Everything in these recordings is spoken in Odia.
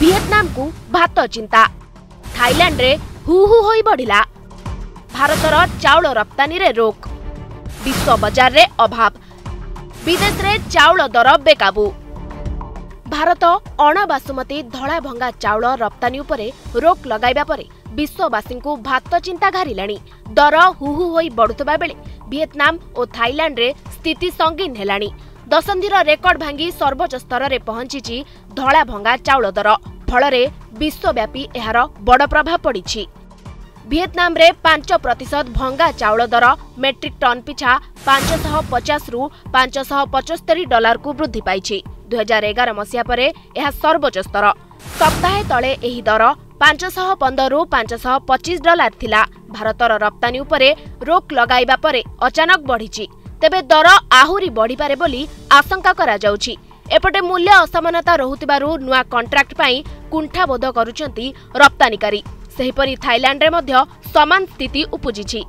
ଭିଏତନାମକୁ ଭାତ ଚିନ୍ତା। ଥାଇଲାଣ୍ଡରେ ହୁ ହୁ ହୋଇ ବଢ଼ିଲା। ଭାରତର ଚାଉଳ ରପ୍ତାନୀରେ ରୋକ। ବିଶ୍ୱ ବଜାରରେ ଅଭାବ। ବିଦେଶରେ ଚାଉଳ ଦର ବେକାବୁ। ଭାରତ ଅଣବାସୁମତୀ ଧଳା ଭଙ୍ଗା ଚାଉଳ ରପ୍ତାନୀ ଉପରେ ରୋକ ଲଗାଇବା ପରେ ବିଶ୍ୱବାସୀଙ୍କୁ ଭାତ ଚିନ୍ତା ଘାରିଲାଣି। ଦର ହୁ ହୁ ହୋଇ ବଢୁଥିବା ବେଳେ ଭିଏତନାମ ଓ ଥାଇଲାଣ୍ଡରେ ସ୍ଥିତି ସଙ୍ଗୀନ ହେଲାଣି। ଦଶନ୍ଧିର ରେକର୍ଡ ଭାଙ୍ଗି ସର୍ବୋଚ୍ଚ ସ୍ତରରେ ପହଞ୍ଚିଛି ଧଳା ଭଙ୍ଗା ଚାଉଳ ଦର। ଫଳରେ ବିଶ୍ୱବ୍ୟାପୀ ଏହାର ବଡ଼ ପ୍ରଭାବ ପଡ଼ିଛି। ଭିଏତନାମରେ ପାଞ୍ଚ ପ୍ରତିଶତ ଭଙ୍ଗା ଚାଉଳ ଦର ମେଟ୍ରିକ୍ ଟନ୍ ପିଛା ପାଞ୍ଚଶହ ପଚାଶରୁ ପାଞ୍ଚଶହ ପଚସ୍ତରୀ ଡଲାରକୁ ବୃଦ୍ଧି ପାଇଛି। ଦୁଇହଜାର ଏଗାର ମସିହା ପରେ ଏହା ସର୍ବୋଚ୍ଚ ସ୍ତର। ସପ୍ତାହେ ତଳେ ଏହି ଦର ପାଞ୍ଚଶହ ପନ୍ଦରରୁ ପାଞ୍ଚଶହ ପଚିଶ ଡଲାର ଥିଲା। ଭାରତର ରପ୍ତାନୀ ଉପରେ ରୋକ ଲଗାଇବା ପରେ ଅଚାନକ ବଢ଼ିଛି। ତେବେ ଦର ଆହୁରି ବଢ଼ିପାରେ ବୋଲି ଆଶଙ୍କା କରାଯାଉଛି। ଏପଟେ ମୂଲ୍ୟ ଅସମାନତା ରହୁଥିବାରୁ ନୂଆ କଣ୍ଟ୍ରାକ୍ଟ ପାଇଁ କୁଣ୍ଠାବୋଧ କରୁଛନ୍ତି ରପ୍ତାନୀକାରୀ। ସେହିପରି ଥାଇଲାଣ୍ଡରେ ମଧ୍ୟ ସମାନ ସ୍ଥିତି ଉପୁଜିଛି।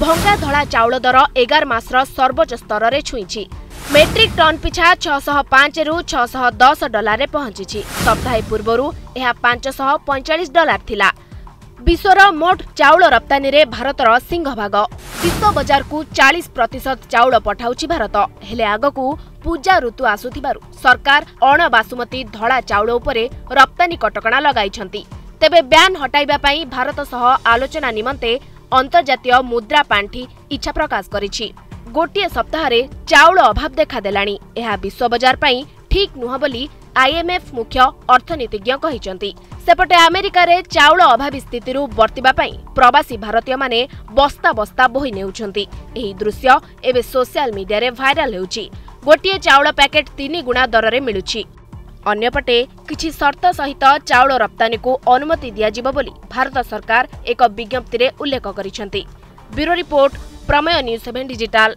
ଭଙ୍ଗା ଧଳା ଚାଉଳ ଦର ଏଗାର ମାସର ସର୍ବୋଚ୍ଚ ସ୍ତରରେ ଛୁଇଁଛି। ମେଟ୍ରିକ୍ ଟନ୍ ପିଛା ଛଅଶହ ପାଞ୍ଚରୁ ଛଅଶହ ଦଶ ଡଲାରରେ ପହଞ୍ଚିଛି। ସପ୍ତାହେ ପୂର୍ବରୁ ଏହା ପାଞ୍ଚଶହ ପଇଁଚାଳିଶ ଡଲାର ଥିଲା। ବିଶ୍ୱର ମୋଟ ଚାଉଳ ରପ୍ତାନୀରେ ଭାରତର ସିଂହଭାଗ। ବିଶ୍ୱ ବଜାରକୁ ଚାଳିଶ ପ୍ରତିଶତ ଚାଉଳ ପଠାଉଛି ଭାରତ। ହେଲେ ଆଗକୁ ପୂଜା ଋତୁ ଆସୁଥିବାରୁ ସରକାର ଅଣବାସୁମତୀ ଧଳା ଚାଉଳ ଉପରେ ରପ୍ତାନୀ କଟକଣା ଲଗାଇଛନ୍ତି। ତେବେ ବ୍ୟାନ୍ ହଟାଇବା ପାଇଁ ଭାରତ ସହ ଆଲୋଚନା ନିମନ୍ତେ ଅନ୍ତର୍ଜାତୀୟ ମୁଦ୍ରା ପାଣ୍ଠି ଇଚ୍ଛା ପ୍ରକାଶ କରିଛି। ଗୋଟିଏ ସପ୍ତାହରେ ଚାଉଳ ଅଭାବ ଦେଖାଦେଲାଣି। ଏହା ବିଶ୍ୱ ବଜାର ପାଇଁ ଠିକ୍ ନୁହଁ ବୋଲି ଆଇଏମ୍ଏଫ୍ ମୁଖ୍ୟ ଅର୍ଥନୀତିଜ୍ଞ କହିଛନ୍ତି। ସେପଟେ ଆମେରିକାରେ ଚାଉଳ ଅଭାବୀ ସ୍ଥିତିରୁ ବର୍ତ୍ତିବା ପାଇଁ ପ୍ରବାସୀ ଭାରତୀୟମାନେ ବସ୍ତା ବସ୍ତା ବୋହି ନେଉଛନ୍ତି। ଏହି ଦୃଶ୍ୟ ଏବେ ସୋସିଆଲ ମିଡିଆରେ ଭାଇରାଲ ହେଉଛି। ଗୋଟିଏ ଚାଉଳ ପ୍ୟାକେଟ୍ ତିନି ଗୁଣା ଦରରେ ମିଳୁଛି। ଅନ୍ୟପଟେ କିଛି ସର୍ତ୍ତ ସହିତ ଚାଉଳ ରପ୍ତାନୀକୁ ଅନୁମତି ଦିଆଯିବ ବୋଲି ଭାରତ ସରକାର ଏକ ବିଜ୍ଞପ୍ତିରେ ଉଲ୍ଲେଖ କରିଛନ୍ତି। Bureau report Prameya news seven digital.